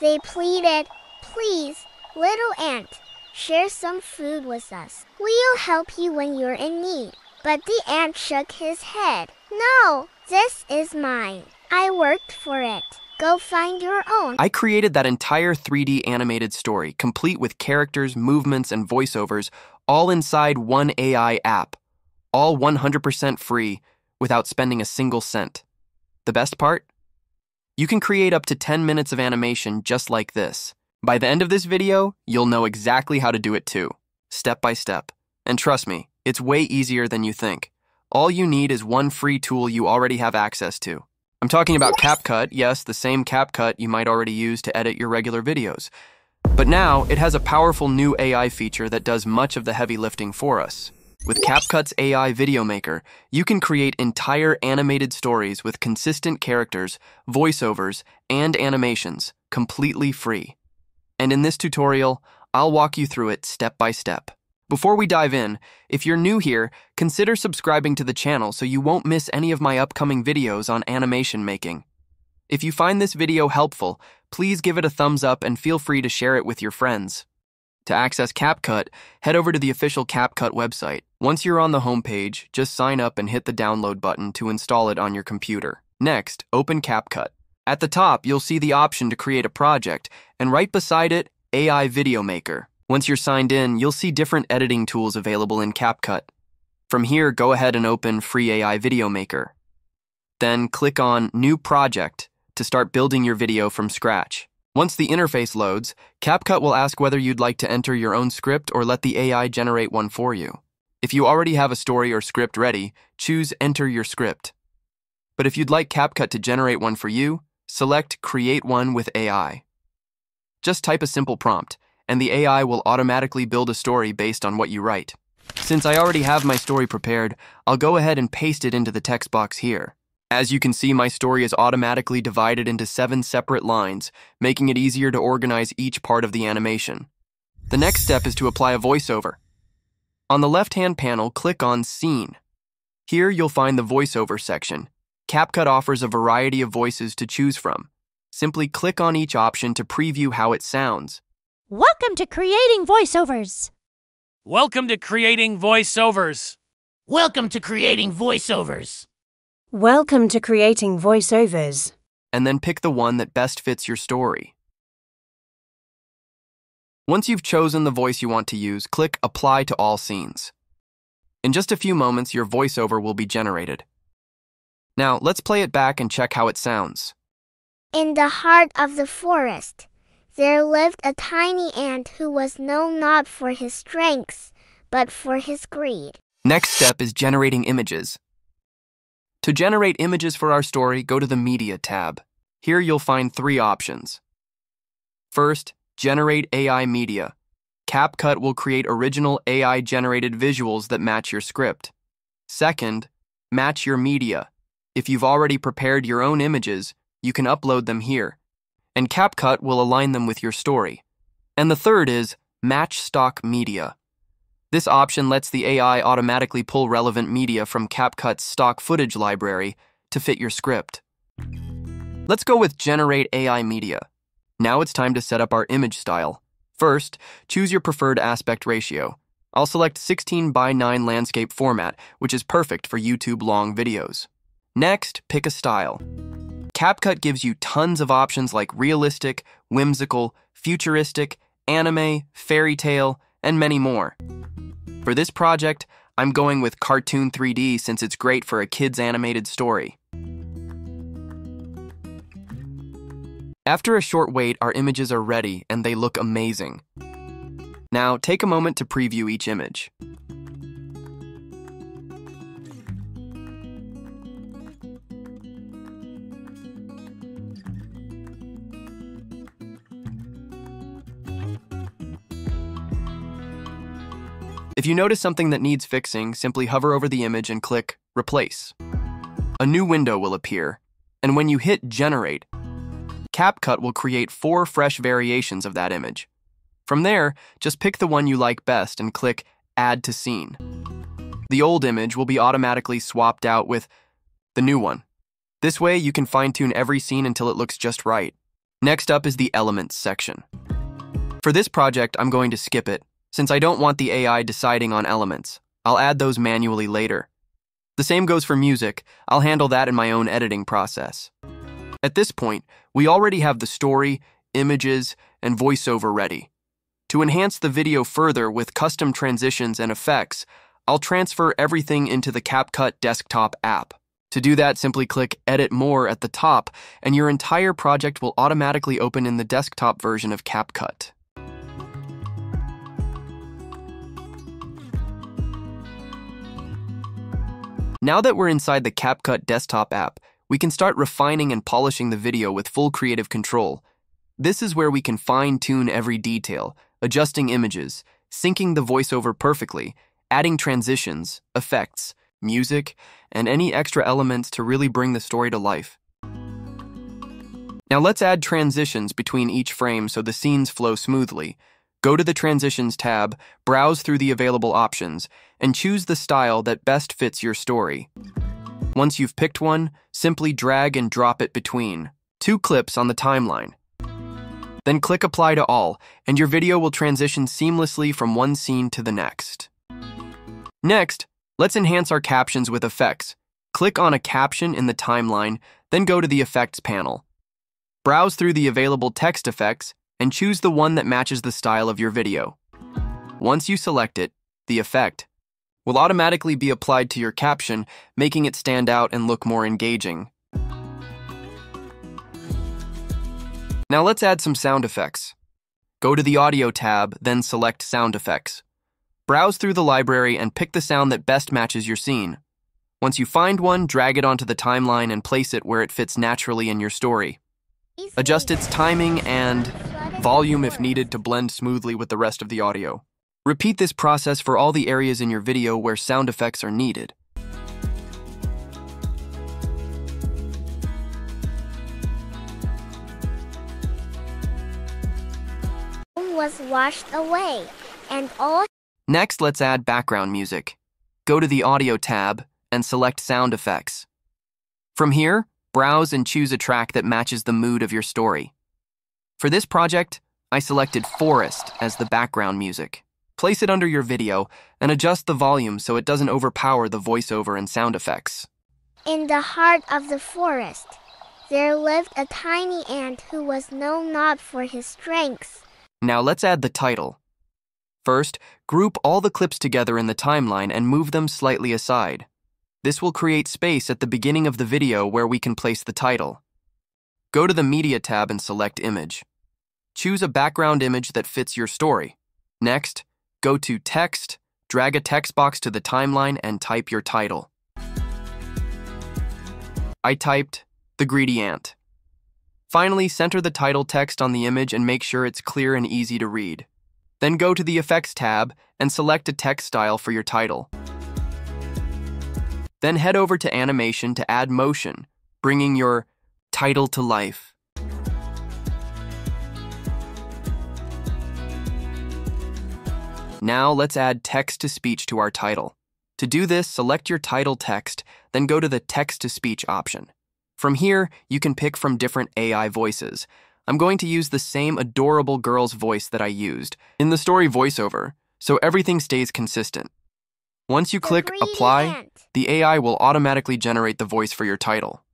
They pleaded, Please, little ant, share some food with us. We'll help you when you're in need. But the ant shook his head. No, this is mine. I worked for it. Go find your own. I created that entire 3D animated story, complete with characters, movements, and voiceovers, all inside one AI app. All 100% free, without spending a single cent. The best part? You can create up to 10 minutes of animation just like this. By the end of this video, you'll know exactly how to do it too, step by step. And trust me, it's way easier than you think. All you need is one free tool you already have access to. I'm talking about CapCut, yes, the same CapCut you might already use to edit your regular videos. But now, it has a powerful new AI feature that does much of the heavy lifting for us. With CapCut's AI Video Maker, you can create entire animated stories with consistent characters, voiceovers, and animations, completely free. And in this tutorial, I'll walk you through it step by step. Before we dive in, if you're new here, consider subscribing to the channel so you won't miss any of my upcoming videos on animation making. If you find this video helpful, please give it a thumbs up and feel free to share it with your friends. To access CapCut, head over to the official CapCut website. Once you're on the homepage, just sign up and hit the download button to install it on your computer. Next, open CapCut. At the top, you'll see the option to create a project, and right beside it, AI Video Maker. Once you're signed in, you'll see different editing tools available in CapCut. From here, go ahead and open Free AI Video Maker. Then click on New Project to start building your video from scratch. Once the interface loads, CapCut will ask whether you'd like to enter your own script or let the AI generate one for you. If you already have a story or script ready, choose Enter Your Script. But if you'd like CapCut to generate one for you, select Create One with AI. Just type a simple prompt, and the AI will automatically build a story based on what you write. Since I already have my story prepared, I'll go ahead and paste it into the text box here. As you can see, my story is automatically divided into seven separate lines, making it easier to organize each part of the animation. The next step is to apply a voiceover. On the left-hand panel, click on Scene. Here you'll find the voiceover section. CapCut offers a variety of voices to choose from. Simply click on each option to preview how it sounds. Welcome to creating voiceovers. Welcome to creating voiceovers. Welcome to creating voiceovers. Welcome to creating voiceovers. and then pick the one that best fits your story. Once you've chosen the voice you want to use, click Apply to all scenes. In just a few moments, your voiceover will be generated. Now, let's play it back and check how it sounds. In the heart of the forest, there lived a tiny ant who was known not for his strength, but for his greed. Next step is generating images. To generate images for our story, go to the Media tab. Here you'll find three options. First, generate AI media. CapCut will create original AI generated visuals that match your script. Second, match your media. If you've already prepared your own images, you can upload them here, and CapCut will align them with your story. And the third is match stock media. This option lets the AI automatically pull relevant media from CapCut's stock footage library to fit your script. Let's go with Generate AI Media. Now it's time to set up our image style. First, choose your preferred aspect ratio. I'll select 16 by 9 landscape format, which is perfect for YouTube long videos. Next, pick a style. CapCut gives you tons of options like realistic, whimsical, futuristic, anime, fairy tale, and many more. For this project, I'm going with Cartoon 3D since it's great for a kid's animated story. After a short wait, our images are ready and they look amazing. Now, take a moment to preview each image. If you notice something that needs fixing, simply hover over the image and click Replace. A new window will appear, and when you hit Generate, CapCut will create four fresh variations of that image. From there, just pick the one you like best and click Add to Scene. The old image will be automatically swapped out with the new one. This way, you can fine tune every scene until it looks just right. Next up is the Elements section. For this project, I'm going to skip it, since I don't want the AI deciding on elements. I'll add those manually later. The same goes for music, I'll handle that in my own editing process. At this point, we already have the story, images, and voiceover ready. To enhance the video further with custom transitions and effects, I'll transfer everything into the CapCut desktop app. To do that, simply click Edit More at the top, and your entire project will automatically open in the desktop version of CapCut. Now that we're inside the CapCut desktop app, we can start refining and polishing the video with full creative control. This is where we can fine tune every detail, adjusting images, syncing the voiceover perfectly, adding transitions, effects, music, and any extra elements to really bring the story to life. Now let's add transitions between each frame so the scenes flow smoothly. Go to the Transitions tab, browse through the available options, and choose the style that best fits your story. Once you've picked one, simply drag and drop it between two clips on the timeline. Then click Apply to All, and your video will transition seamlessly from one scene to the next. Next, let's enhance our captions with effects. Click on a caption in the timeline, then go to the Effects panel. Browse through the available text effects and choose the one that matches the style of your video. Once you select it, the effect will automatically be applied to your caption, making it stand out and look more engaging. Now let's add some sound effects. Go to the Audio tab, then select Sound Effects. Browse through the library and pick the sound that best matches your scene. Once you find one, drag it onto the timeline and place it where it fits naturally in your story. Adjust its timing and volume if needed to blend smoothly with the rest of the audio. Repeat this process for all the areas in your video where sound effects are needed. was washed away, and all Next, let's add background music. Go to the Audio tab and select Sound Effects. From here, browse and choose a track that matches the mood of your story. For this project, I selected Forest as the background music. Place it under your video and adjust the volume so it doesn't overpower the voiceover and sound effects. in the heart of the forest, there lived a tiny ant who was known not for his strength. Now let's add the title. First, group all the clips together in the timeline and move them slightly aside. This will create space at the beginning of the video where we can place the title. Go to the Media tab and select Image. Choose a background image that fits your story. Next, go to Text, drag a text box to the timeline, and type your title. I typed The Greedy Ant. Finally, center the title text on the image and make sure it's clear and easy to read. Then go to the Effects tab and select a text style for your title. Then head over to Animation to add motion, bringing your title to life. Now let's add text to speech to our title. To do this, select your title text, then go to the text to speech option. From here, you can pick from different AI voices. I'm going to use the same adorable girl's voice that I used in the story voiceover, so everything stays consistent. Once you The click Apply, ant. the AI will automatically generate the voice for your title.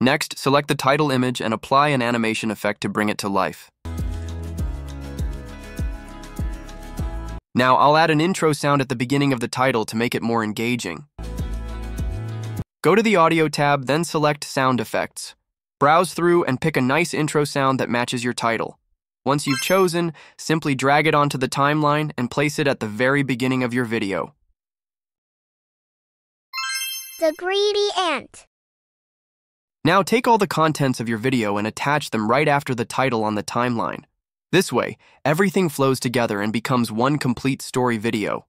Next, select the title image and apply an animation effect to bring it to life. Now, I'll add an intro sound at the beginning of the title to make it more engaging. Go to the Audio tab, then select Sound Effects. Browse through and pick a nice intro sound that matches your title. Once you've chosen, simply drag it onto the timeline and place it at the very beginning of your video. The greedy ant. Now take all the contents of your video and attach them right after the title on the timeline. This way, everything flows together and becomes one complete story video.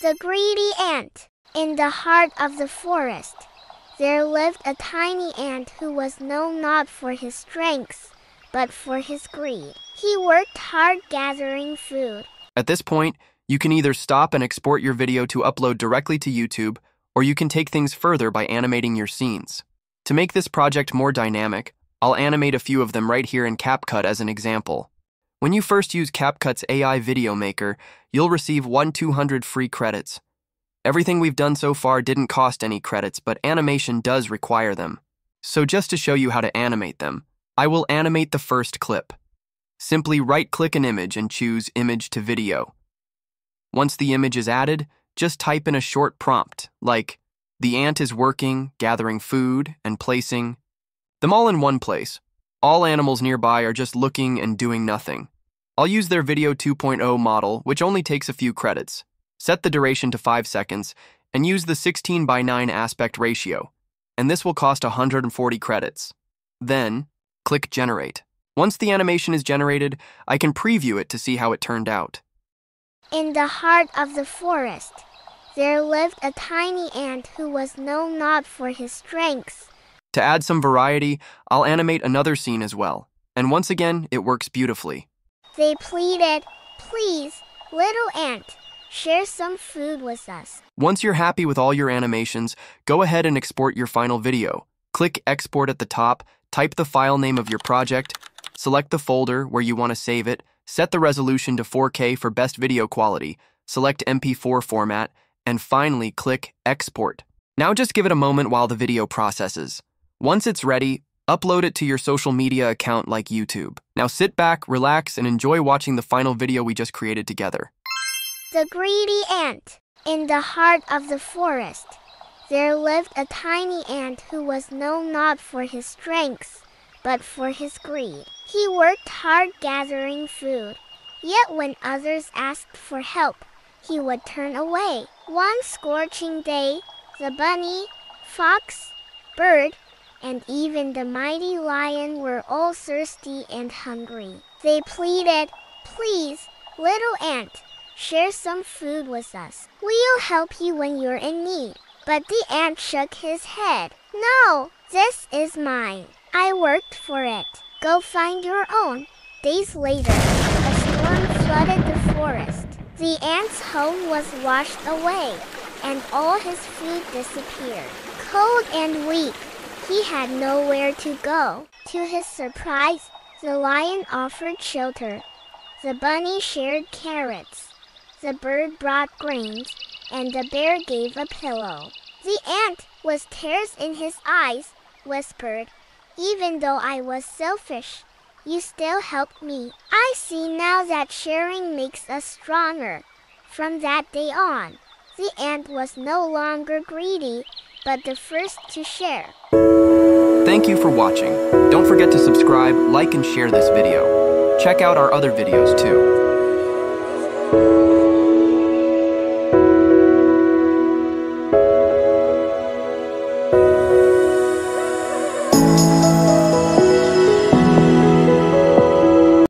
The greedy ant. In the heart of the forest, there lived a tiny ant who was known not for his strength, but for his greed. He worked hard gathering food. At this point, you can either stop and export your video to upload directly to YouTube, or you can take things further by animating your scenes. To make this project more dynamic, I'll animate a few of them right here in CapCut as an example. When you first use CapCut's AI Video Maker, you'll receive 1 200 free credits. Everything we've done so far didn't cost any credits, but animation does require them. So just to show you how to animate them, I will animate the first clip. Simply right-click an image and choose Image to Video. Once the image is added, just type in a short prompt, like, the ant is working, gathering food, and placing them all in one place. All animals nearby are just looking and doing nothing. I'll use their Video 2.0 model, which only takes a few credits. Set the duration to 5 seconds, and use the 16 by 9 aspect ratio, and this will cost 140 credits. Then, click Generate. Once the animation is generated, I can preview it to see how it turned out. In the heart of the forest, there lived a tiny ant who was known not for his strength. To add some variety, I'll animate another scene as well, and once again, it works beautifully. They pleaded, Please, little ant, share some food with us. Once you're happy with all your animations, go ahead and export your final video. Click Export at the top, type the file name of your project, select the folder where you want to save it, set the resolution to 4K for best video quality, select MP4 format, and finally click Export. Now just give it a moment while the video processes. Once it's ready, upload it to your social media account like YouTube. Now sit back, relax, and enjoy watching the final video we just created together. The greedy ant. In the heart of the forest, there lived a tiny ant who was known not for his strength, but for his greed. He worked hard gathering food, yet when others asked for help, he would turn away. One scorching day, the bunny, fox, bird, and even the mighty lion were all thirsty and hungry. They pleaded, Please, little ant, share some food with us. We'll help you when you're in need. But the ant shook his head. No, this is mine. I worked for it. Go find your own. Days later, a storm flooded the forest. The ant's home was washed away, and all his food disappeared. Cold and weak, he had nowhere to go. To his surprise, the lion offered shelter. The bunny shared carrots. The bird brought grains, and the bear gave a pillow. The ant, with tears in his eyes, whispered, Even though I was selfish, you still helped me. I see now that sharing makes us stronger. From that day on, the ant was no longer greedy, but the first to share. Thank you for watching. Don't forget to subscribe, like, and share this video. Check out our other videos too.